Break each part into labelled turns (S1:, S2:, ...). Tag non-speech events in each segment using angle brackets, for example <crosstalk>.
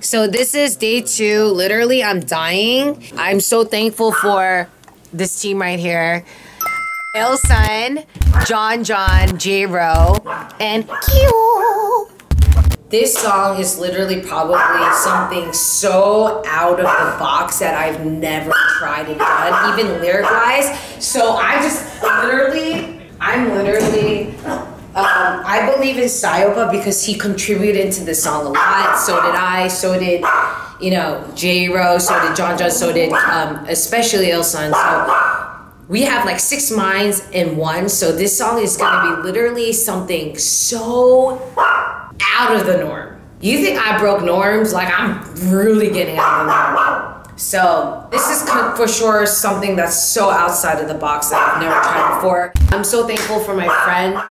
S1: So this is day two. Literally, I'm dying. I'm so thankful for this team right here. Ilson, John John, J and Q. This song is literally probably something so out of the box that I've never tried and done, even lyric wise. So I just literally, I'm literally, um, I believe in Sayoba because he contributed to the song a lot. So did I. So did, you know, J Ro. So did John John. So did, um, especially Ilson. So we have like six minds in one. So this song is gonna be literally something so out of the norm. You think I broke norms? Like I'm really getting out of the norm. So this is for sure something that's so outside of the box that I've never tried before. I'm so thankful for my friend.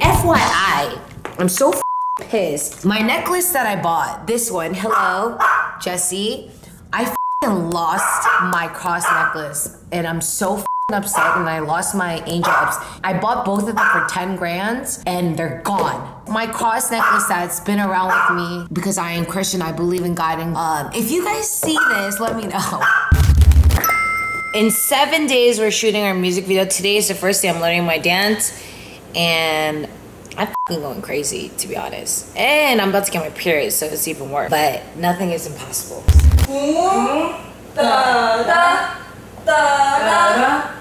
S1: FYI, I'm so pissed. My necklace that I bought, this one, hello, Jessi. I lost my cross necklace, and I'm so upset. And I lost my angel ups. I bought both of them for ten grand, and they're gone. My cross necklace that's been around with me because I am Christian. I believe in God. And um, if you guys see this, let me know. In seven days, we're shooting our music video. Today is the first day I'm learning my dance, and I'm fing going crazy, to be honest. And I'm about to get my period, so it's even worse. But nothing is impossible.
S2: 따라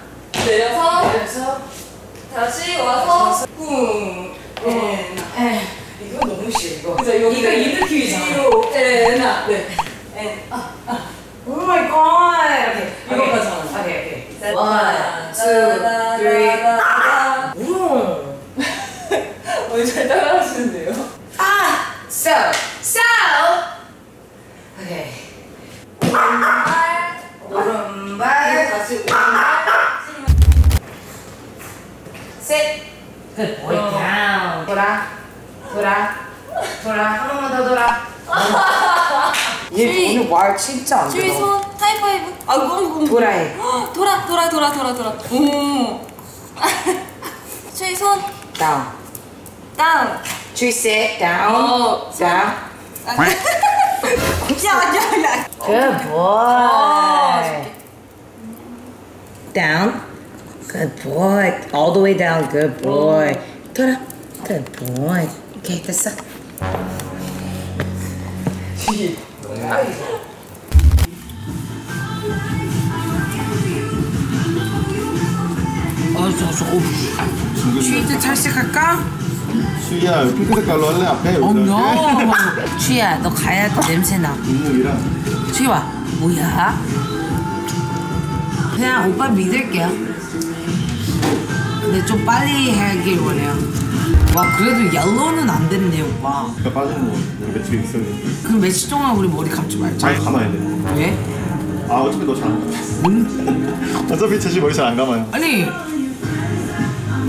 S2: 내려서 다시 와서 쿵
S1: 이거 너무 싫어, 이거.
S2: 그죠 여기가 이 느낌이잖아 에나 네
S1: Oh my god! Okay,
S2: 이거까지 하는
S1: okay, okay. One, two, three.
S2: 오늘 잘 따라하시는데요
S1: Ah! So, so! Okay. 오른발.
S2: 다시 오른발
S1: Sit. Good boy. Down. 돌아. 돌아. 돌아. 한 번만 더 돌아. 얘 오늘 말 진짜 안
S2: 주위
S1: 들어.
S2: 손 하이파이브 아이고 아이고
S1: 돌아 해.
S2: 돌아 돌아 돌아 돌아 돌아 오 <laughs> 주위 손. 다운
S1: down. Should we sit down?
S2: Oh,
S1: down.
S2: yeah, yeah, yeah.
S1: Good boy. Down. Good boy. All the way down. Good boy. Good boy. Okay, 됐어. 너무 나이. 어, 저, 저, 오. 쥐들 탈색할까?
S3: 수희야 핑크 색깔로 할래 앞에
S1: 어, no. 슈야, 너 가야 돼. 냄새나.
S3: 눈물이랑
S1: 슈이 와. 뭐야? 그냥 오빠 믿을게요. 근데 좀 빨리 하길 원해요. 와, 그래도 옐로우는 안 됐네, 오빠.
S3: 아까 빠진 거 우리 며칠 돼
S1: 그럼 며칠 동안 우리 머리 감지 말자.
S3: 잘 감아야 돼
S1: 왜?
S3: 아 어차피 너 잘안 감아 <laughs> 어차피 제시 머리 잘 안 감아요
S1: 아니,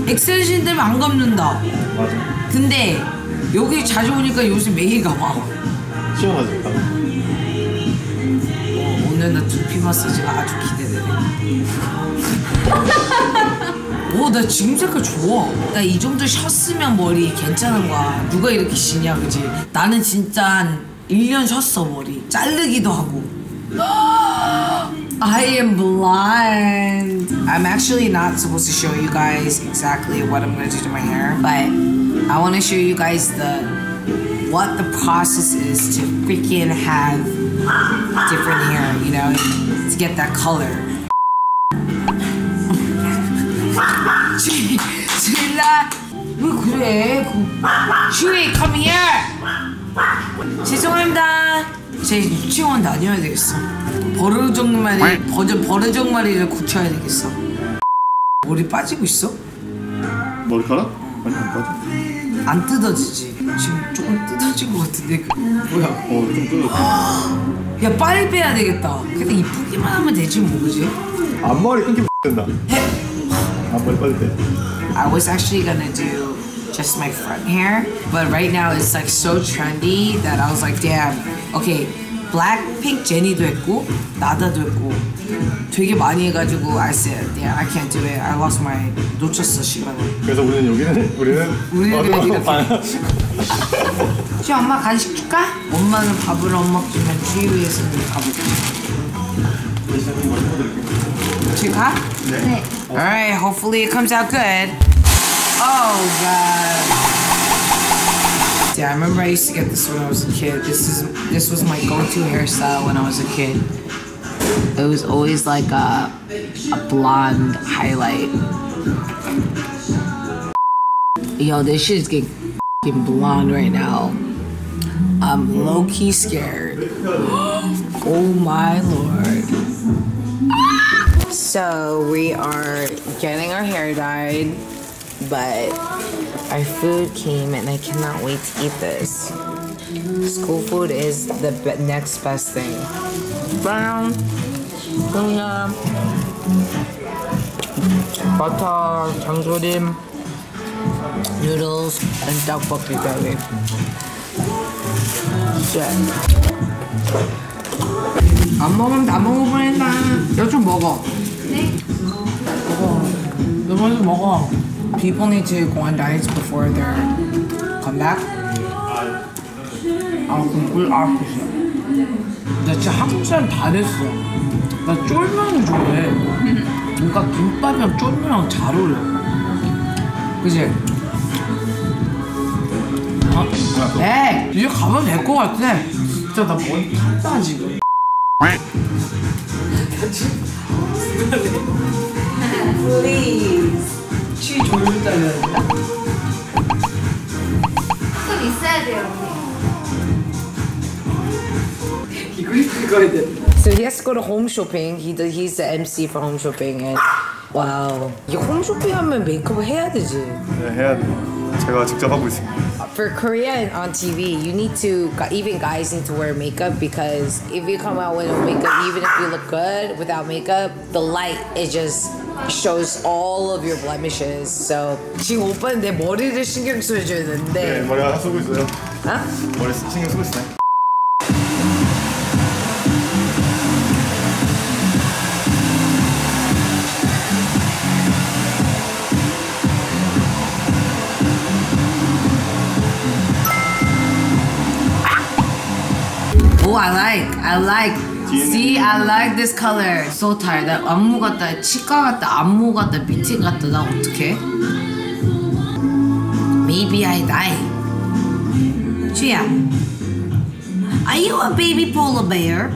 S1: 엑셀신 때문에 안 감는다.
S3: 맞아
S1: 근데 여기 자주 오니까 요새 매일.
S3: 시원하지 감
S1: 어, 오늘 나 두피 마사지가 아주 기대되네. <laughs> 오, 나 지금 색깔 좋아. 나 이 정도 쉬었으면 머리 괜찮은 거야. 누가 이렇게 쉬냐, 그지? 나는 진짜 한 1년 쉬었어, 머리. 자르기도 하고. <gasps> I am blind. I'm actually not supposed to show you guys exactly what I'm gonna do to my hair, but I want to show you guys the what the process is to freaking have different hair, you know, to get that color. 질라 왜 그래? 슈이 come here. 죄송합니다. 제 유치원 다녀야 되겠어. 버르장머리 버저 버르장머리를 고쳐야 되겠어. 머리 빠지고 있어?
S3: 머리카락? 아니 안 빠져
S1: 안 뜯어지지. 지금 조금 뜯어진 것 같은데 그, 뭐야?
S3: 어좀 뜯어.
S1: 야 빨리 빼야 되겠다. 근데 이쁘기만 하면 되지 뭐 그지?
S3: 앞머리 끊기면 <laughs> 된다. 앞머리 빨리 빼.
S1: I was actually gonna do just my front hair, but right now it's like so trendy that I was like, damn. Okay, Blackpink 제니도 했고 나다도 했고 되게 많이 해가지고 I said, yeah, I can't do it. I lost my 놓쳤어 시간을.
S3: 그래서 우리는 여기는 우리는
S1: 우리는
S3: 어,
S1: 그냥 이렇게.
S3: 반-
S1: 지 엄마 간식 줄까? 엄마는 밥을 안 먹지만 주위에서는 밥을 줘. 지금 가?
S4: 네.
S1: Alright, hopefully it comes out good. Oh god. Yeah, I remember I used to get this when I was a kid. This is this was my go-to hairstyle when I was a kid. It was always like a a blonde highlight. Yo, this shit's getting blonde right now. I'm low-key scared. <gasps> oh my lord. So we are getting our hair dyed, but our food came and I cannot wait to eat this. School food is the be- next best thing. Brown, tuna, butter, 장조림, noodles, and tteokbokki belly. Shit. 안 먹으면 다 먹어버린다. 이거 좀 먹어.
S4: 네.
S1: 먹어. 너 먼저 먹어. People need to go on diets before their comeback. 아, 그럼 물 아프지. 나 진짜 한국 사람 다 됐어. 나 쫄면 좋아해. 뭔가 김밥이랑 쫄면이랑 잘 어울려. 그지? 어? 에이, 이제 가면 될 것 같아. 진짜 나 머리 탔다 지금. <laughs> <laughs> 취 졸린다 그랬나?
S4: 좀 있어야 돼요.
S1: 이거 이거 돼. So he has to go to home shopping. He does, he's the MC for home shopping and wow. 이 home shopping 하면 메이크업 해야 되지.
S3: 네, 해야 돼. 제가 직접 하고 있습니다.
S1: For Korea and on TV, you need to even guys need to wear makeup because if you come out with no makeup, even if you look good without makeup, the light it just shows all of your blemishes. So 지금 오빠는 내 머리를 신경 써줘야
S3: 네,
S1: 되는데.
S3: 머리 하나 쓰고 있어요.
S1: 어?
S3: 머리 쓰- 신경 쓰고 있어요.
S1: Oh, I like. I like. See, I like this color. So tired. 나 안무 같다. 치과 같다. 안무 같다. 미팅 같다. 나 어떡해? Maybe I die. 주야. Are you a baby polar bear?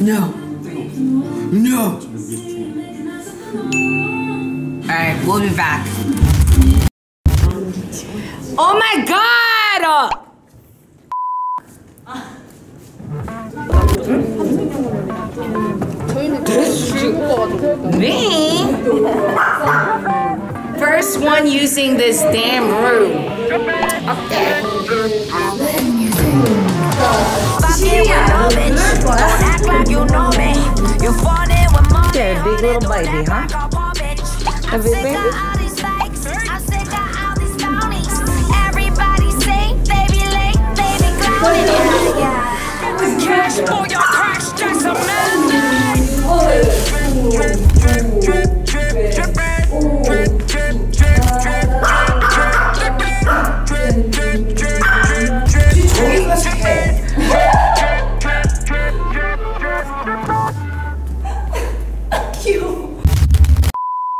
S1: No. No. Alright, we'll be back. Oh my god! Me? First one using this damn room.
S4: Fucking with no bitch. Don't act like you know me. You're funny with money.
S1: Yeah, big little baby, huh?
S4: a poor bitch. I'm
S1: A big baby?
S4: of all these fakes. I'm sick of all these phonies. Everybody say they be late, they be clowning. Yeah. Cash for your crash, just a man.